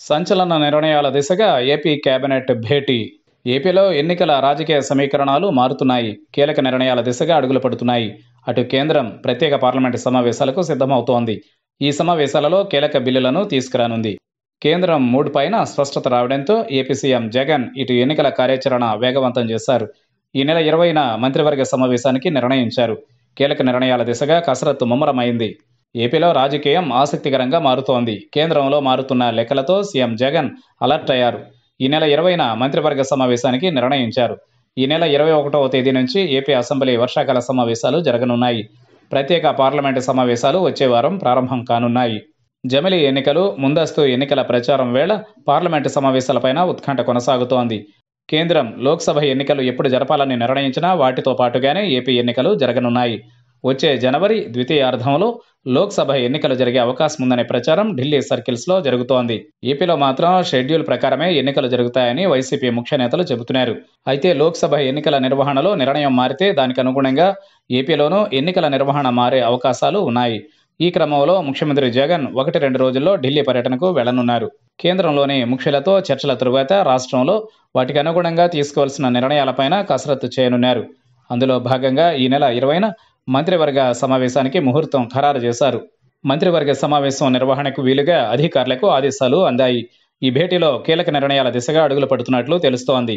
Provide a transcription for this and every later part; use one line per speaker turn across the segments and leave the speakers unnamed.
సంచలన నిర్ణయాల దిశగా ఏపీ కేబినెట్ భేటీ. ఏపీలో ఎన్నికల రాజకీయ సమీకరణాలు మారుతున్నాయి. కీలక నిర్ణయాల దిశగా అడుగులు పడుతున్నాయి. అటు కేంద్రం ప్రత్యేక పార్లమెంటు సమావేశాలకు సిద్ధమవుతోంది. ఈ సమావేశాలలో కీలక బిల్లులను తీసుకురానుంది. కేంద్రం మూడు పైన స్పష్టత రావడంతో ఏపీ సీఎం జగన్ ఇటు ఎన్నికల కార్యాచరణ వేగవంతం చేశారు. ఈ నెల ఇరవైన మంత్రివర్గ సమావేశానికి నిర్ణయించారు. కీలక నిర్ణయాల దిశగా కసరత్తు ముమ్మరమైంది. ఏపీలో రాజకీయం ఆసక్తికరంగా మారుతోంది. కేంద్రంలో మారుతున్న లెక్కలతో సీఎం జగన్ అలర్ట్ అయ్యారు. ఈ నెల ఇరవైన మంత్రివర్గ సమావేశానికి నిర్ణయించారు. ఈ నెల ఇరవై ఒకటవ తేదీ నుంచి ఏపీ అసెంబ్లీ వర్షాకాల సమావేశాలు జరగనున్నాయి. ప్రత్యేక పార్లమెంటు సమావేశాలు వచ్చే వారం ప్రారంభం కానున్నాయి. జమిలి ఎన్నికలు ముందస్తు ఎన్నికల ప్రచారం వేళ పార్లమెంటు సమావేశాలపైన ఉత్కంఠ కొనసాగుతోంది. కేంద్రం లోక్సభ ఎన్నికలు ఎప్పుడు జరపాలని నిర్ణయించినా వాటితో పాటుగానే ఏపీ ఎన్నికలు జరగనున్నాయి. వచ్చే జనవరి ద్వితీయార్థంలో లోక్సభ ఎన్నికలు జరిగే అవకాశం ఉందనే ప్రచారం ఢిల్లీ సర్కిల్స్లో జరుగుతోంది. ఏపీలో మాత్రం షెడ్యూల్ ప్రకారమే ఎన్నికలు జరుగుతాయని వైసీపీ ముఖ్య నేతలు చెబుతున్నారు. అయితే లోక్సభ ఎన్నికల నిర్వహణలో నిర్ణయం మారితే దానికి అనుగుణంగా ఏపీలోనూ ఎన్నికల నిర్వహణ మారే అవకాశాలు ఉన్నాయి. ఈ క్రమంలో ముఖ్యమంత్రి జగన్ ఒకటి రెండు రోజుల్లో ఢిల్లీ పర్యటనకు వెళ్ళనున్నారు. కేంద్రంలోని ముఖ్యులతో చర్చల తరువాత రాష్ట్రంలో వాటికి అనుగుణంగా తీసుకోవాల్సిన నిర్ణయాలపైన కసరత్తు చేయనున్నారు. అందులో భాగంగా ఈ నెల ఇరవైన మంత్రివర్గ సమావేశానికి ముహూర్తం ఖరారు చేశారు. మంత్రివర్గ సమావేశం నిర్వహణకు వీలుగా అధికారులకు ఆదేశాలు అందాయి. ఈ భేటీలో కీలక నిర్ణయాల దిశగా అడుగులు పడుతున్నట్లు తెలుస్తోంది.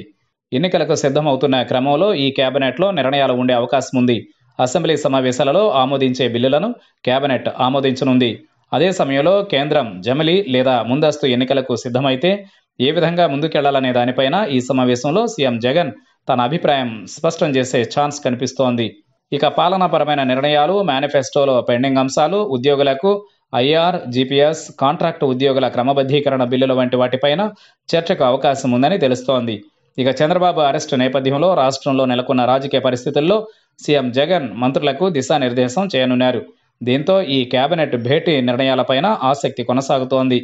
ఎన్నికలకు సిద్ధమవుతున్న క్రమంలో ఈ కేబినెట్లో నిర్ణయాలు ఉండే అవకాశం ఉంది. అసెంబ్లీ సమావేశాలలో ఆమోదించే బిల్లులను కేబినెట్ ఆమోదించనుంది. అదే సమయంలో కేంద్రం జమిలి లేదా ముందస్తు ఎన్నికలకు సిద్ధమైతే ఏ విధంగా ముందుకెళ్ళాలనే దానిపైన ఈ సమావేశంలో సీఎం జగన్ తన అభిప్రాయం స్పష్టం చేసే ఛాన్స్ కనిపిస్తోంది. ఇక పాలనాపరమైన నిర్ణయాలు మేనిఫెస్టోలో పెండింగ్ అంశాలు ఉద్యోగులకు ఐఆర్ జీపీఎస్ కాంట్రాక్టు ఉద్యోగుల క్రమబద్ధీకరణ బిల్లుల వంటి వాటిపైన చర్చకు అవకాశం ఉందని తెలుస్తోంది. ఇక చంద్రబాబు అరెస్టు నేపథ్యంలో రాష్ట్రంలో నెలకొన్న రాజకీయ పరిస్థితుల్లో సీఎం జగన్ మంత్రులకు దిశానిర్దేశం చేయనున్నారు. దీంతో ఈ కేబినెట్ భేటీ నిర్ణయాలపైన ఆసక్తి కొనసాగుతోంది.